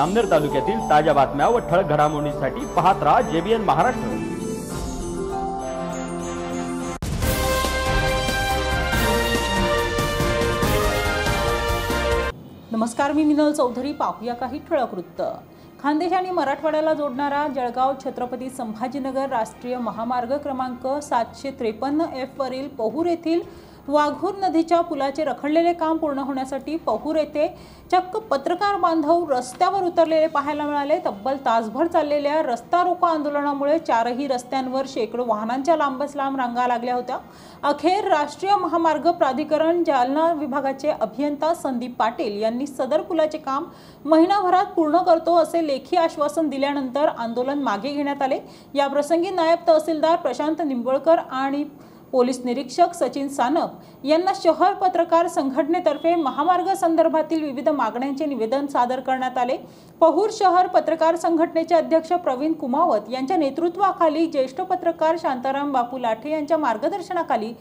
अमनेर तालुक्यातील ताज्या बातम्या व ठळक घडामोडींसाठी पाहत राहा जेबीएन महाराष्ट्र. नमस्कार मी मिनल चौधरी. पाहूया काही ठळक वृत्त. खानदेश आणि मराठवाड्याला जोडणारा जळगाव छत्रपती संभाजीनगर राष्ट्रीय महामार्ग क्रमांक सातशे त्रेपन्न एफवरील पहूर येथील वाघूर नदीच्या पुलाचे रखडलेले काम पूर्ण होण्यासाठी पहूर येथे चक्क पत्रकार बांधव रस्त्यावर उतरलेले पाहायला मिळाले. तब्बल तासभर चाललेल्या रस्ता रोको आंदोलनामुळे चारही रस्त्यांवर शेकडो वाहनांच्या लांबच लांब रांगा लागल्या होत्या. अखेर राष्ट्रीय महामार्ग प्राधिकरण जालना विभागाचे अभियंता संदीप पाटील यांनी सदर पुलाचे काम महिनाभरात पूर्ण करतो असे लेखी आश्वासन दिल्यानंतर आंदोलन मागे घेण्यात आले. याप्रसंगी नायब तहसीलदार प्रशांत निंबळकर आणि पोलीस निरीक्षक सचिन सानप यांना शहर पत्रकार संघटनेतर्फे महामार्ग संदर्भातील विविध मागण्यांचे निवेदन सादर करण्यात आले. पहूर शहर पत्रकार संघटनेचे अध्यक्ष प्रवीण कुमावत यांच्या नेतृत्वाखाली ज्येष्ठ पत्रकार शांताराम बापू लाठे यांच्या मार्गदर्शनाखाली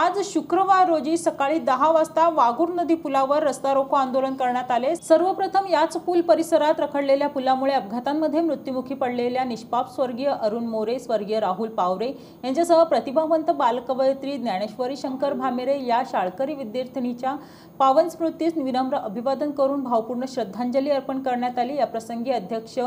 आज शुक्रवार रोजी सकाळी दहा वाजता वाघूर नदी पुलावर रस्ता रोको आंदोलन करण्यात आले. सर्वप्रथम याच पूल परिसरात रखडलेल्या पुलामुळे अपघातांमध्ये मृत्युमुखी पडलेल्या निष्पाप स्वर्गीय अरुण मोरे स्वर्गीय राहुल पावरे यांच्यासह प्रतिभावंत बालकवयित्री ज्ञानेश्वरी शंकर भामेरे या शाळकरी विद्यार्थिनीच्या पावन स्मृतीस विनम्र अभिवादन करून भावपूर्ण श्रद्धांजली अर्पण करण्यात आली. या प्रसंगी अध्यक्ष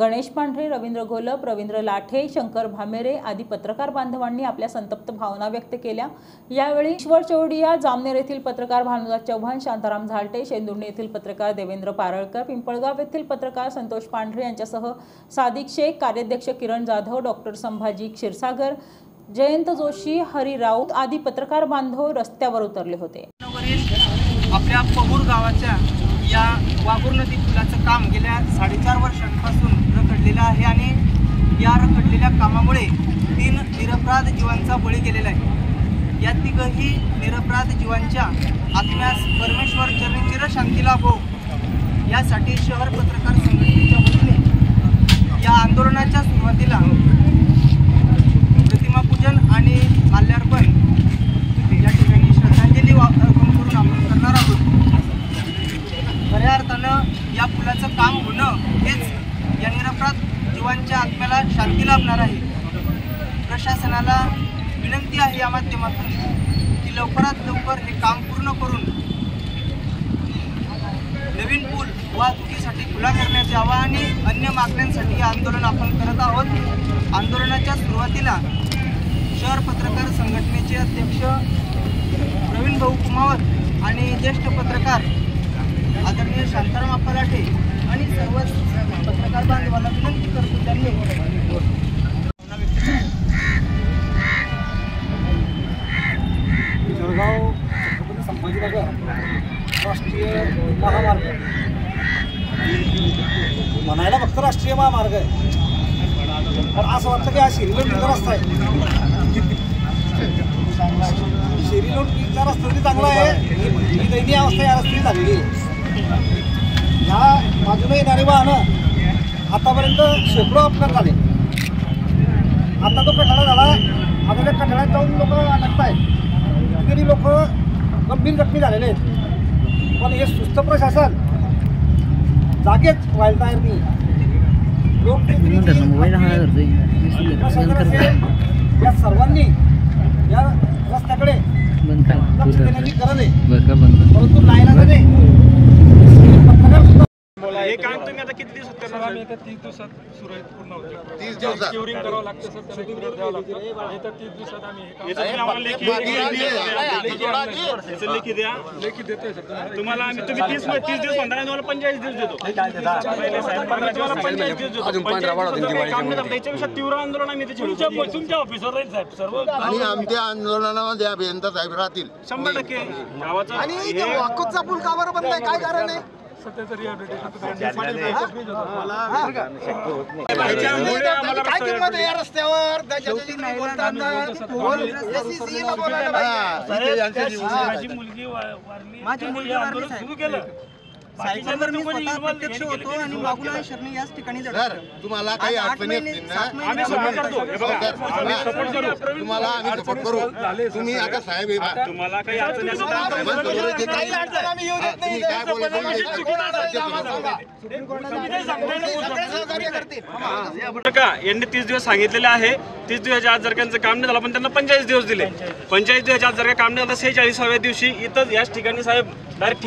गणेश पांढरे रवींद्र घोलप रवींद्र लाठे शंकर भामेरे आदी पत्रकार बांधवांनी आपल्या संतप्त भावना व्यक्त केल्या. यावेळी ईश्वर चौडिया जामनेर येथील पत्रकार भानुदास चव्हाण शांताराम झालटे शेंदुर्णी येथील पत्रकार देवेंद्र पारळकर पिंपळगाव येथील पत्रकार संतोष पांढरे यांच्यासह सादिक शेख कार्याध्यक्ष किरण जाधव डॉक्टर संभाजी क्षीरसागर जयंत जोशी हरी राऊत आदी पत्रकार बांधव रस्त्यावर उतरले होते. आपल्या पहूर गावाच्या या वाघूर नदी पुलाचं काम गेल्या साडेचार वर्षांपासून रखडलेलं आहे आणि या रखडलेल्या कामामुळे तीन निरपराध जीवांचा बळी गेलेला आहे. या तिघही निरपराध जीवांच्या आत्म्यास परमेश्वर चरणी चिरशांती लाभो. यासाठी शहर पत्रकार संघटनेच्या वतीने या आंदोलनाच्या सुरुवातीला प्रतिमापूजन आणि माल्यार्पण या ठिकाणी श्रद्धांजली वा- अर्पण करून आपण करणार आहोत खऱ्या अर्थानं या पुलाचं काम होणं हेच या निरपराध जीवांच्या शांती लाभणार आहे. प्रशासनाला विनंती आहे या माध्यमातून की लवकरात लवकर हे काम पूर्ण करून नवीन पूल वाहतुकीसाठी खुला करण्यात यावा आणि अन्य मागण्यांसाठी हे आंदोलन आपण करत आहोत. आंदोलनाच्या सुरुवातीला शहर पत्रकार संघटनेचे अध्यक्ष प्रवीण भाऊ कुमावत आणि ज्येष्ठ पत्रकार आदरणीय शांताराम अपराठे आणि सर्व पत्रकार बांधवाला विनंती करतो त्यांनी. जळगाव छत्रपती संभाजीनगर राष्ट्रीय महामार्ग. म्हणायला फक्त राष्ट्रीय महामार्ग आहे. पण असं वाटतं की हा शिरीलोटचा रस्ता आहे. शिरीलोटचा रस्ता तरी चांगला आहे. ही दैनीय अवस्था या रस्त्याने झालेली आहे. ह्या बाजूने येणारी वाहनं आतापर्यंत शेकडो अपघात झाले. आता तो कठाळा झाला. आता त्या कठाळ्यात जाऊन लोक अडकत आहेत तरी लोक गंभीर जखमी झालेले आहेत. पण हे सुस्त प्रशासन जागेच व्हायला तयार नाही. असेल, या सर्वांनी या रस्त्याकडे लक्ष देण्याची गरज आहे परंतु नाईलाजाने पत्रकार सुद्धा हे काम तुम्ही आता येत्या तीस दिवसात सुरळीत पूर्ण होते तीस दिवसात. क्युरिंग करावं लागतं सर त्याला क्युरिंग द्यावं लागतं. येत्या तीस दिवसात आम्ही हे काम- याचं लेखी द्या लेखी देतोय. सर तुम्हाला. आम्ही तुम्ही तीस तीस दिवस म्हणता तुम्हाला पंचेचाळीस दिवस देतो. पंचेचाळीस दिवस. त्याच्यापेक्षा तीव्र आंदोलन आम्ही त्याची तुमच्या ऑफिसवर राहील साहेब सर्व आणि आमच्या आंदोलनामध्ये अभियंता साहेब राहतील. शंभर टक्के. गावाचा. हे- वाकोचा पूल का बरं बंद आहे? काय कारण आहे? काय किंमत आहे या रस्त्यावर. माझी मुलगी. सुरू केलं. सायकलवर मी स्वतः प्रत्यक्ष होतो आणि बाबूला आणि शरणी याच ठिकाणी सर जडवतो. तुम्हाला काही अडचणी असतील ना? हे तुम्हाला आम्ही सपोर्ट करू. तुम्ही आता साहेब. तुम्हाला काही अडचणी यांनी तीस दिवस सांगितलेले आहे. तीस दिवसाच्या आज जर त्यांचं काम नाही झालं पण त्यांना पंचेचाळीस दिवस दिले. पंचेचाळीस दिवसाच्या आज जर काम नाही झालं सेहेचाळीसाव्या दिवशी इथं याच ठिकाणी साहेब डायरेक्ट